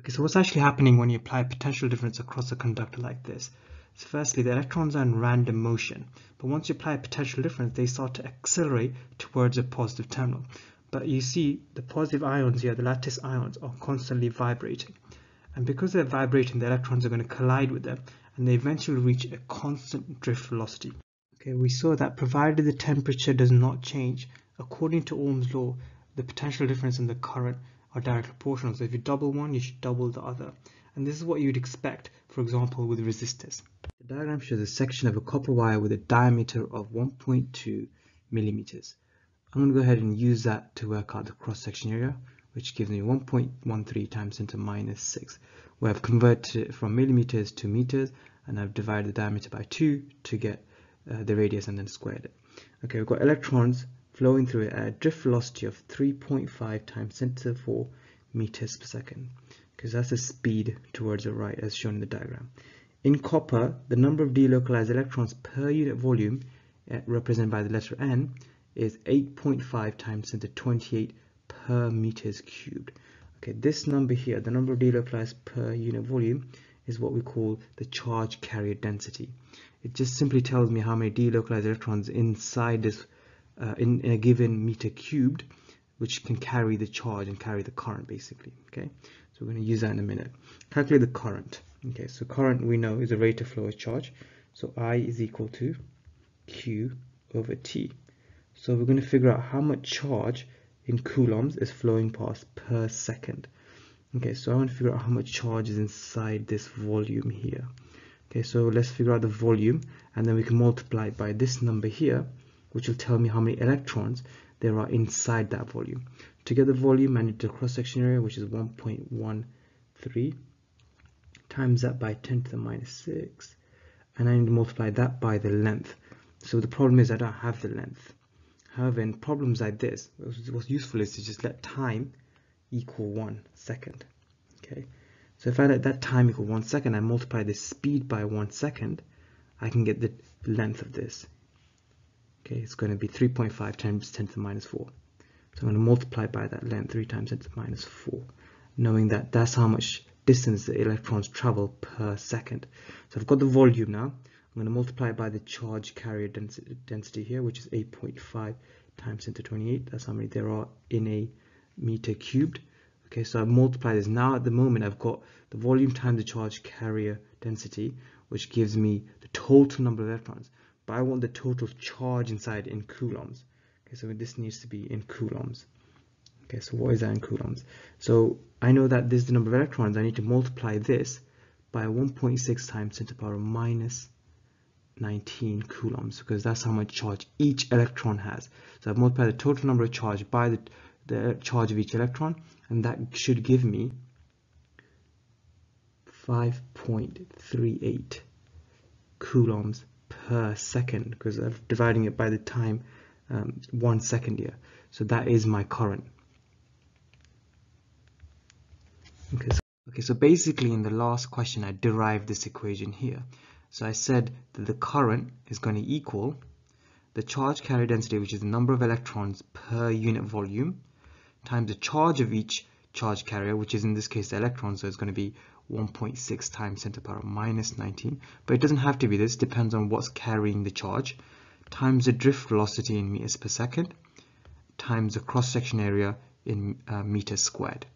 Okay, so what's actually happening when you apply potential difference across a conductor like this? So firstly, the electrons are in random motion, but once you apply a potential difference, they start to accelerate towards a positive terminal. But you see the positive ions here, the lattice ions, are constantly vibrating. And because they're vibrating, the electrons are going to collide with them, and they eventually reach a constant drift velocity. Okay, we saw that provided the temperature does not change, according to Ohm's law, the potential difference and the current are directly proportional. So if you double one, you should double the other. And this is what you'd expect, for example, with resistors. The diagram shows a section of a copper wire with a diameter of 1.2 millimeters. I'm going to go ahead and use that to work out the cross-section area, which gives me 1.13 times 10 to minus 6, where I've converted it from millimeters to meters, and I've divided the diameter by 2 to get uh, the radius and then squared it. Okay, we've got electrons flowing through it at a drift velocity of 3.5 times 10 to the 4 meters per second because that's the speed towards the right as shown in the diagram. In copper, the number of delocalized electrons per unit volume uh, represented by the letter N is 8.5 times 10 to 28 per meters cubed. Okay, this number here, the number of delocalized per unit volume is what we call the charge carrier density. It just simply tells me how many delocalized electrons inside this uh, in, in a given meter cubed which can carry the charge and carry the current basically okay? So we're going to use that in a minute. Calculate the current okay? So current we know is the rate of flow of charge. So I is equal to Q over T. So we're going to figure out how much charge in coulombs is flowing past per second. Okay so I want to figure out how much charge is inside this volume here. Okay so let's figure out the volume and then we can multiply by this number here which will tell me how many electrons there are inside that volume. To get the volume, I need the cross-section area, which is 1.13, times that by 10 to the minus 6, and I need to multiply that by the length. So the problem is I don't have the length. However, in problems like this, what's useful is to just let time equal one second. Okay, so if I let that time equal one second, I multiply the speed by one second, I can get the length of this okay it's going to be 3.5 times 10 to the minus 4 so I'm going to multiply by that length 3 times 10 to the minus 4 knowing that that's how much distance the electrons travel per second. So I've got the volume now. I'm going to multiply by the charge carrier density, density here which is 8.5 times 10 to 28 that's how many there are in a meter cubed. Okay so I multiply this. Now at the moment I've got the volume times the charge carrier density which gives me the total number of electrons but I want the total charge inside in coulombs. Okay, so this needs to be in coulombs. Okay, so what is that in coulombs? So I know that this is the number of electrons. I need to multiply this by 1.6 times 10 to the power of minus 19 coulombs because that's how much charge each electron has. So I've multiplied the total number of charge by the, the charge of each electron and that should give me 5.38 coulombs per second because I'm dividing it by the time um, one second here. So that is my current. Okay so, okay, so basically in the last question I derived this equation here. So I said that the current is going to equal the charge carrier density, which is the number of electrons per unit volume, times the charge of each charge carrier, which is in this case the electron, so it's going to be 1.6 times 10 to the power of minus 19 but it doesn't have to be this. Depends on what's carrying the charge. Times the drift velocity in meters per second. Times the cross-section area in uh, meters squared